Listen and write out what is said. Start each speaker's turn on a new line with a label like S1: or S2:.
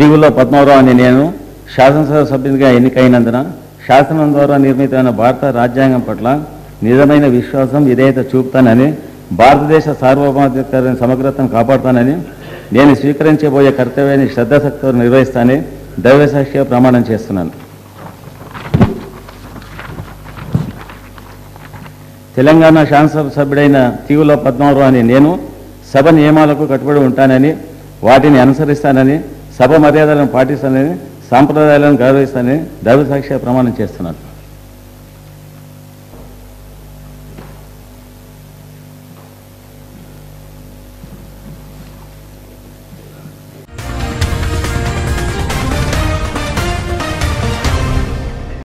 S1: జీవుల్లో పద్మారావు అని నేను శాసనసభ సభ్యునిగా ఎన్నికైనందున శాసనం ద్వారా నిర్మితమైన భారత రాజ్యాంగం పట్ల నిజమైన విశ్వాసం విధేయత చూపుతానని భారతదేశ సార్వభౌమాధికార సమగ్రతను కాపాడుతానని నేను స్వీకరించబోయే కర్తవ్యాన్ని శ్రద్ధాశక్తితో నిర్వహిస్తానని దైవసాక్షిగా ప్రమాణం చేస్తున్నాను. తెలంగాణ శాసనసభ సభ్యుడైన తీవుల పద్మారావు అని నేను సభ నియమాలకు కట్టుబడి ఉంటానని వాటిని అనుసరిస్తానని సభ మర్యాదలను పాటిస్తానని సాంప్రదాయాలను గౌరవిస్తానని దైవసాక్షిగా ప్రమాణం చేస్తున్నారు.